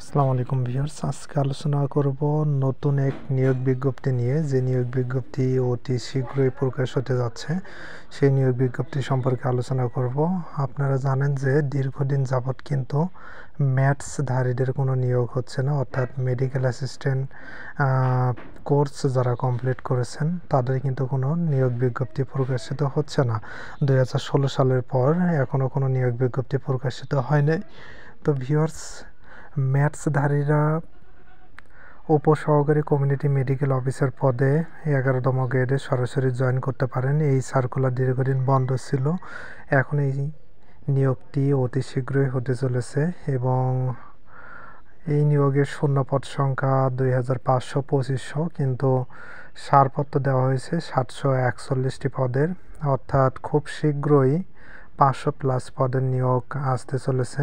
আসসালামু আলাইকুম ভিউয়ার্স, আজকে আলোচনা করব নতুন এক নিয়োগ বিজ্ঞপ্তি নিয়ে। যে নিয়োগ বিজ্ঞপ্তি অতি শীঘ্রই প্রকাশ হতে যাচ্ছে, সেই নিয়োগ বিজ্ঞপ্তি সম্পর্কে আলোচনা করব। আপনারা জানেন যে দীর্ঘদিন যাবৎ কিন্তু ম্যাথসধারীদের কোনো নিয়োগ হচ্ছে না, অর্থাৎ মেডিকেল অ্যাসিস্ট্যান্ট কোর্স যারা কমপ্লিট করেছেন, তাদের কিন্তু কোনো নিয়োগ বিজ্ঞপ্তি প্রকাশিত হচ্ছে না। দু হাজার ষোলো সালের পর এখনও কোনো নিয়োগ বিজ্ঞপ্তি প্রকাশিত হয়নি তো ভিউয়ার্স ম্যাথসধারীরা উপসহকারী কমিউনিটি মেডিকেল অফিসার পদে এগারোতম গ্রেডে সরাসরি জয়েন করতে পারেন। এই সার্কুলার দীর্ঘদিন বন্ধ ছিল। এখন এই নিয়োগটি অতি শীঘ্রই হতে চলেছে এবং এই নিয়োগের শূন্যপদ সংখ্যা দুই হাজার পাঁচশো পঁচিশশো, কিন্তু সারপত্র দেওয়া হয়েছে সাতশো একচল্লিশটি পদের। অর্থাৎ খুব শীঘ্রই পাঁচশো প্লাস পদের নিয়োগ আসতে চলেছে।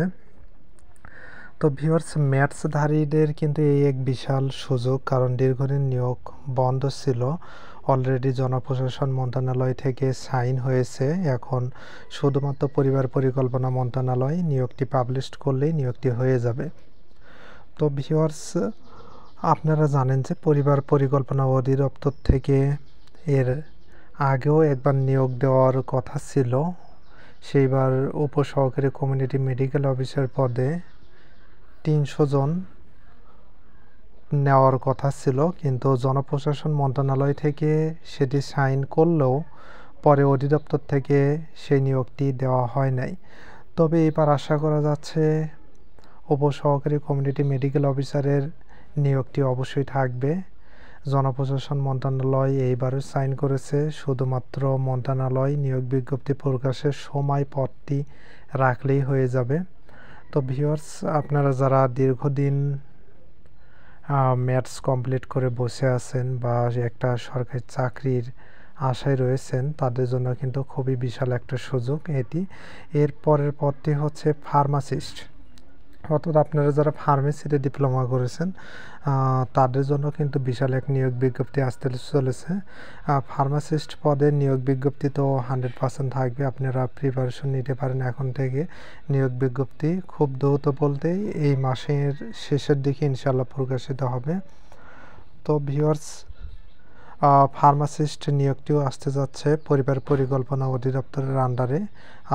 তো ভিউয়ার্স ম্যাথসধারীদের কিন্তু এই এক বিশাল সুযোগ, কারণ দীর্ঘদিন নিয়োগ বন্ধ ছিল। অলরেডি জনপ্রশাসন মন্ত্রণালয় থেকে সাইন হয়েছে। এখন শুধুমাত্র পরিবার পরিকল্পনা মন্ত্রণালয় নিয়োগটি পাবলিশ করলেই নিয়োগটি হয়ে যাবে। তো ভিউয়ার্স, আপনারা জানেন যে পরিবার পরিকল্পনা অধিদপ্তর থেকে এর আগেও একবার নিয়োগ দেওয়ার কথা ছিল। সেইবার উপসহকারী কমিউনিটি মেডিকেল অফিসার পদে তিনশো জন নেওয়ার কথা ছিল, কিন্তু জনপ্রশাসন মন্ত্রণালয় থেকে সেটি সাইন করলেও পরে অধিদপ্তর থেকে সেই নিয়োগটি দেওয়া হয় নাই। তবে এবার আশা করা যাচ্ছে উপসহকারী কমিউনিটি মেডিকেল অফিসারের নিয়োগটি অবশ্যই থাকবে। জনপ্রশাসন মন্ত্রণালয় এইবারও সাইন করেছে, শুধুমাত্র মন্ত্রণালয় নিয়োগ বিজ্ঞপ্তি প্রকাশের সময় পথটি রাখলেই হয়ে যাবে। তো ভিউয়ার্স আপনারা যারা দীর্ঘদিন ম্যাথস কমপ্লিট করে বসে আছেন বা একটা সরকারি চাকরির আশায় রয়েছেন, তাদের জন্য কিন্তু খুবই বিশাল একটা সুযোগ এটি। এর পরের পদটি হচ্ছে ফার্মাসিস্ট অর্থাৎ আপনারা যারা ফার্মেসিতে ডিপ্লোমা করেছেন তাদের জন্য কিন্তু বিশাল এক নিয়োগ বিজ্ঞপ্তি আসতে চলেছে। ফার্মাসিস্ট পদের নিয়োগ বিজ্ঞপ্তি তো হান্ড্রেড পার্সেন্ট থাকবে, আপনারা প্রিপারেশন নিতে পারেন এখন থেকে। নিয়োগ বিজ্ঞপ্তি খুব দ্রুত বলতেই এই মাসের শেষের দিকে ইনশাল্লাহ প্রকাশিত হবে। তো ভিওয়ার্স ফার্মাসিস্ট নিয়োগটিও আসতে যাচ্ছে পরিবার পরিকল্পনা অধিদপ্তরের আন্ডারে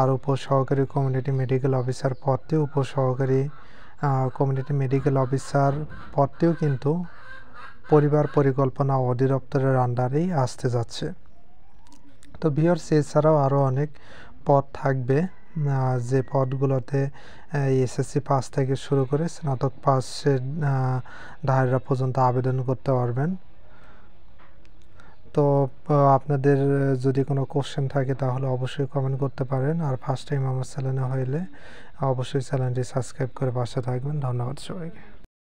আর উপসহকারী কমিউনিটি মেডিকেল অফিসার পদটি উপসহকারী কমিউনিটি মেডিকেল অফিসার পদটিও কিন্তু পরিবার পরিকল্পনা অধিদপ্তরের আন্ডারেই আসতে যাচ্ছে। তো ভিওর্স এছাড়াও আরও অনেক পদ থাকবে যে পদগুলোতে এসএসসি পাস থেকে শুরু করে স্নাতক পাসের ধারীরা পর্যন্ত আবেদন করতে পারবেন। তো আপনাদের যদি কোনো কোশ্চেন থাকে তাহলে অবশ্যই কমেন্ট করতে পারেন। আর ফার্স্ট টাইম আমার চ্যানেলে হইলে অবশ্যই চ্যানেলটি সাবস্ক্রাইব করে পাশে থাকবেন। ধন্যবাদ সবাইকে।